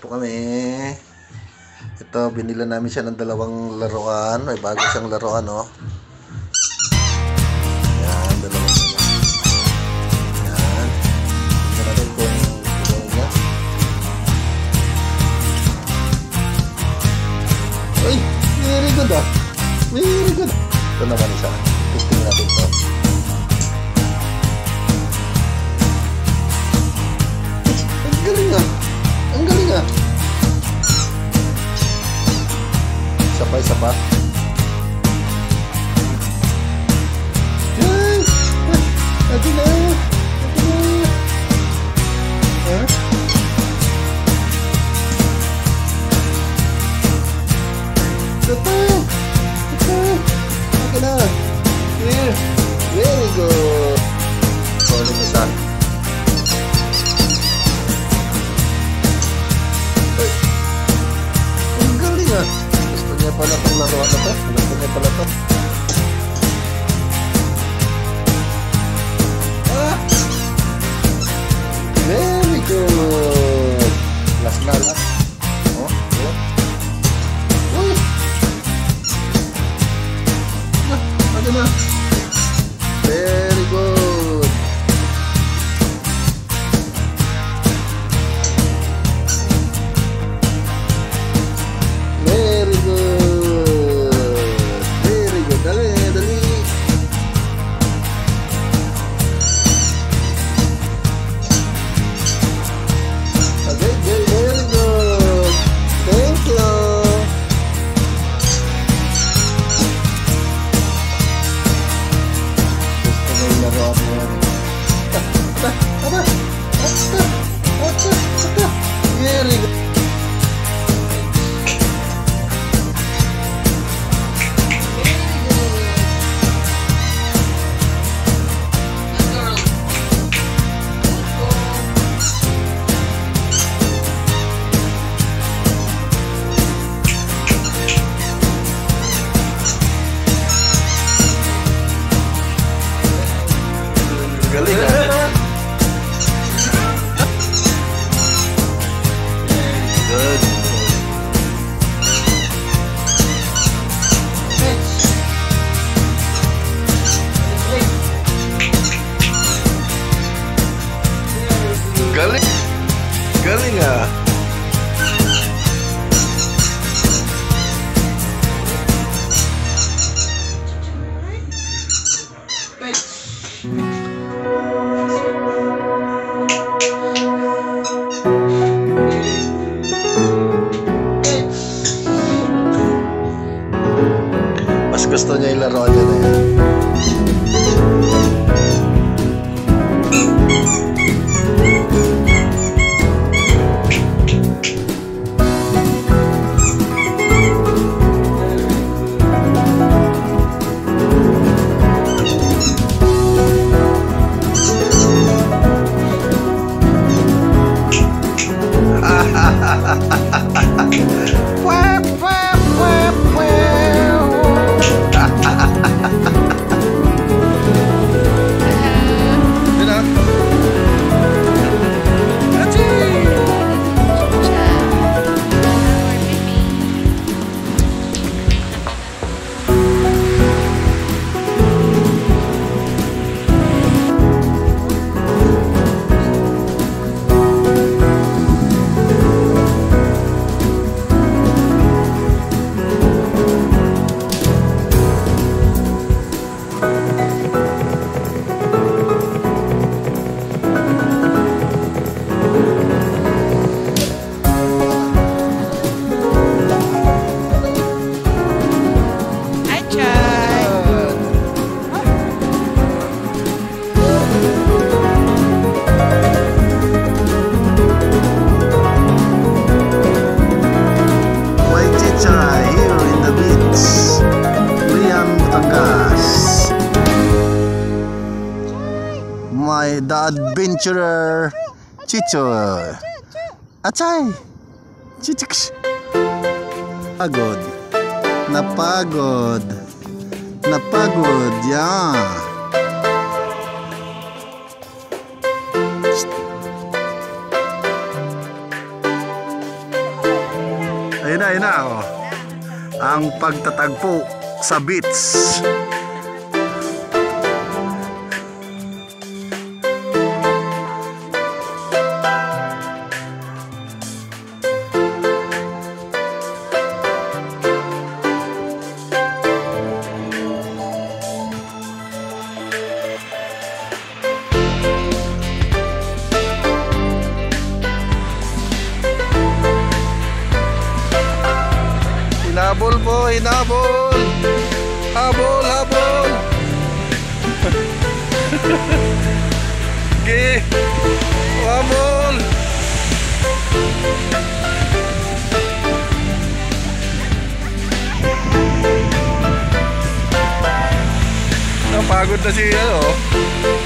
po kami. Ito, binila namin siya ng dalawang laruan. May bago siyang laruan, oh. Very good ah. Very good. Ito naman isa. Testing natin to. Isa pa, Gusto niya pala laruan na to. Niya pala to. My the adventurer Chicho. Achay. Chichik. Pagod. Napagod. Napagod. Yeah. Ayun na, ayun na. Oh. Ang pagtatagpo sa beach. Ge. Habol. Napagod na si ano.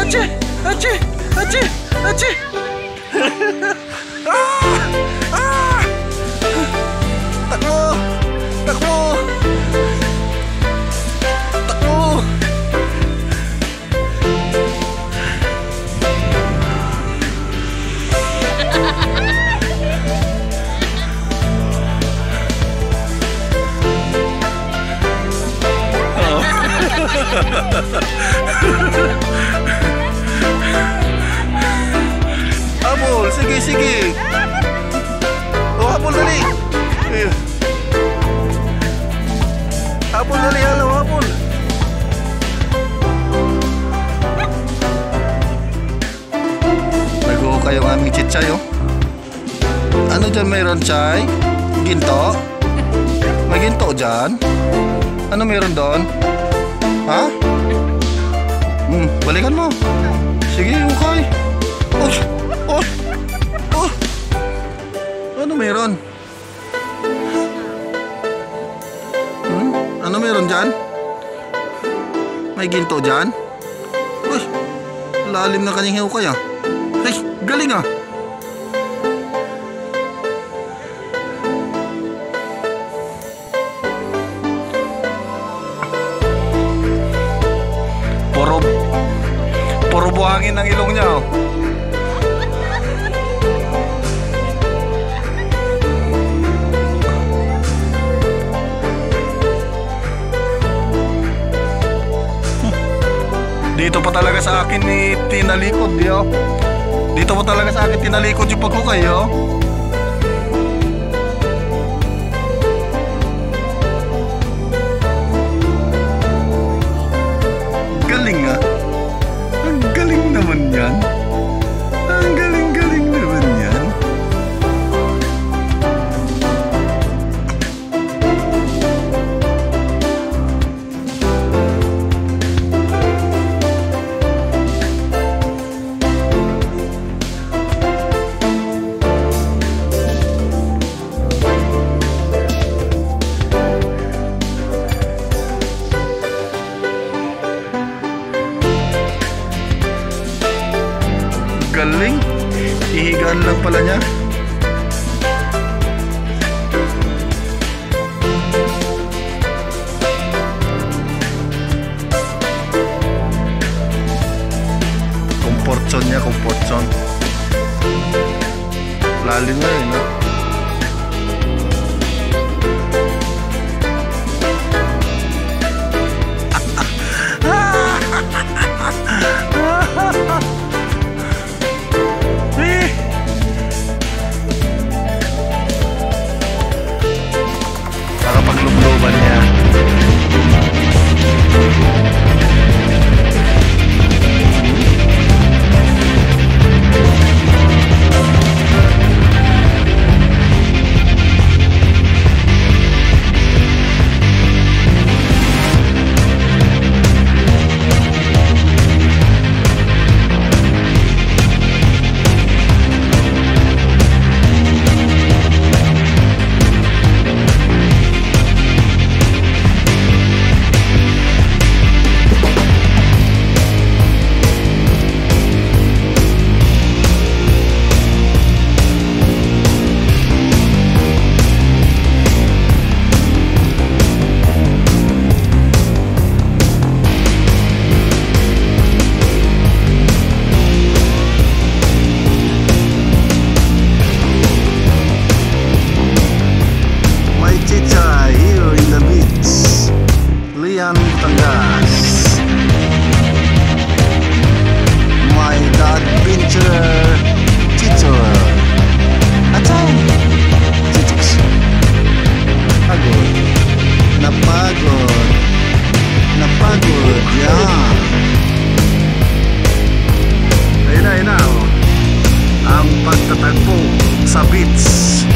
아찌 아찌 아찌 아찌 아! 아! Yung aming chitsay, oh. Ano dyan mayroon, Chay? Ginto? May ginto dyan? Ano meron doon? Ha? Hmm, balikan mo. Sige, ukay. Oh, oh, oh. Ano meron? Hmm? Ano meron dyan? May ginto dyan? Uy, lalim na kanyang hukay ah. Galing ah. Puro, puro buhangin ang ilong niya oh. Dito pa talaga sa akin ni tinalikod, yo. Dito pa talaga sa akin tinalikod yung pagkukay, yo. Galing ah. Ang galing naman yan. galing. Hihigaan lang pala niya. Comfort zone niya, comfort zone. Lalim na rin, no? sa beats.